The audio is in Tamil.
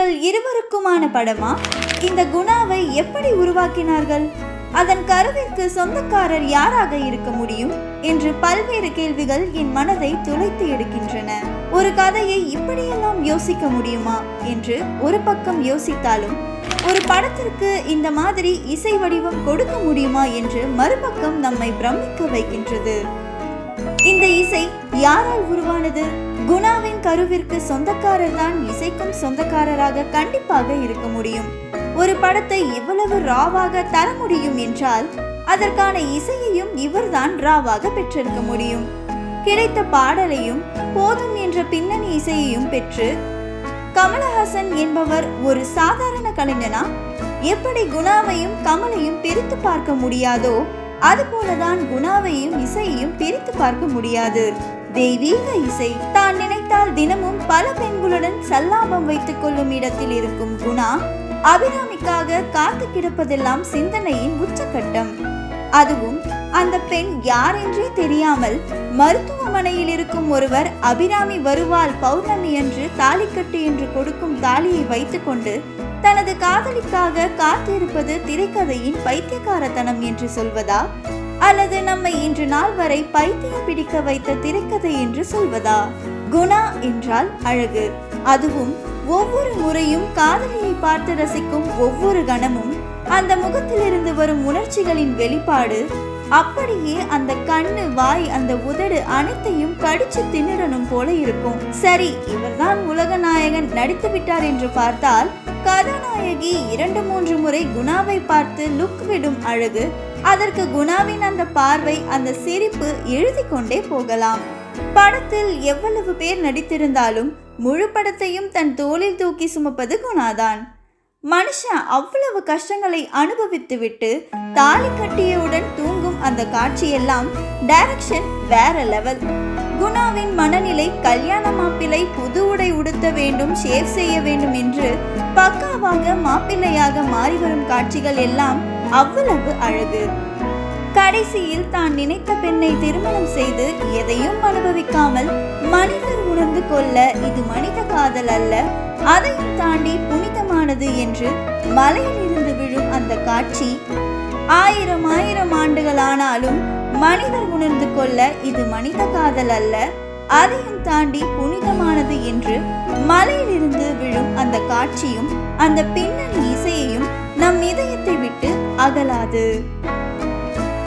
இவர்கள் இருவருக்குமான படமா? இந்த குணாவை எப்படி உருவாக்கினார்கள்? அதன் கருவிற்கு சொந்தக்காரர் யாராக இருக்க முடியும்? என்று பல்வேறு கேள்விகள் என் மனதை துளைத்து எடுக்கின்றன. ஒரு கதையை இப்படியெல்லாம் யோசிக்க முடியுமா? என்று ஒரு பக்கம் யோசித்தாலும் ஒரு படத்திற்கு இந்த மாதிரி இசை வடிவம் கொடுக்க முடியுமா? என்று மறுபக்கம் நம்மை பிரமிக்க வைக்கின்றது. இந்த இசை யாரால் உருவானது? குணாவின் கருவிற்கு சொந்தக்காரர் தான் இசைக்கும் சொந்தக்காரராக கண்டிப்பாக இருக்க முடியும். ஒரு படத்தை இவ்வளவு ராவாக தர முடியும் என்றால் அதற்கான இசையையும் இவர்தான் ராவாக பெற்றிருக்க முடியும். கிடைத்த பாடலையும் போதும் என்ற பின்னணி இசையையும் பெற்று கமலஹாசன் என்பவர் ஒரு சாதாரண கலைஞனா? எப்படி குணாவையும் கமலையும் பிரித்து பார்க்க முடியாதோ? அதுபோலதான் குணாவையும் இசையையும் பிரித்து பார்க்க முடியாது. தெய்வீக இசை தான் நினைத்தால் தினமும் பல பெண்களுடன் சல்லாபம் வைத்துக் கொள்ளும் இடத்தில் இருக்கும் குணா அபிராமிக்காக காத்து கிடப்பதெல்லாம் சிந்தனையின் உச்சக்கட்டம். அதுவும் அந்த பெண் யாரென்றே தெரியாமல் மருத்துவமனையில் இருக்கும் ஒருவர் அபிராமி வருவாள் பௌர்ணமி என்று தாலிக்கட்டு என்று கொடுக்கும் தாலியை வைத்துக்கொண்டு தனது காதலிக்காக காத்திருப்பது திரைக்கதையின் பைத்தியக்காரத்தனம் என்று சொல்வதா? அல்லது நம்மை இன்று நாள் வரை பைத்தியம் பிடிக்க வைத்த திரைக்கதை என்று சொல்வதா? குணா என்றால் அழகு. அதுவும் ஒவ்வொரு முறையும் காதலியை பார்த்து ரசிக்கும் ஒவ்வொரு கணமும் அந்த முகத்திலிருந்து வரும் உணர்ச்சிகளின் வெளிப்பாடு அப்படியே அந்த கண்ணு வாய் அந்த உதடு அனைத்தையும் கடிச்சு திணிடணும் போல இருக்கும். சரி இவர்தான் உலக நாயகன் நடித்து விட்டார் என்று பார்த்தால் கதாநாயகி இரண்டு மூன்று முறை குணாவை பார்த்து லுக் விடும் அழகு. அதற்கு குணாவின் அந்த பார்வை அந்த சிரிப்பு எழுதி கொண்டே போகலாம். படத்தில் எவ்வளவு பேர் நடித்திருந்தாலும் முழு படத்தையும் தன் தோளில் தூக்கி சுமப்பது குணாதான். மனுஷன் அவ்வளவு கஷ்டங்களை அனுபவித்துவிட்டு தாலி கட்டியவுடன் தூங்க அந்த காட்சியெல்லாம் டைரக்ஷன் வேற லெவல் குணாவின் மனநிலை கல்யாண மாப்பிள்ளை புது உடை உடுத்த வேண்டும் ஷேவ் செய்ய வேண்டும் என்று பக்காவாக மாப்பிள்ளையாக மாறி வரும் காட்சிகள் எல்லாம் அவ்வளவு அழகு. கடைசியில் தான் நினைத்த பெண்ணை திருமணம் செய்து எதையும் அனுபவிக்காமல் மனிதர் உணர்ந்து கொள்ள இது மனித காதல் அல்ல அதையும் தாண்டி புனிதமானது என்று மலையில் இருந்து விழும் அந்த காட்சி ஆயிரம் ஆயிரம் ஆனாலும் மனிதர் உணர்ந்து கொள்ள இது மனித காதல் அல்ல. அதையும் தாண்டி புனிதமானது என்று மலையிலிருந்து விழும் அந்த காட்சியும் அந்த பின்னணி இசையையும் நம் இதயத்தை விட்டு அகலாது.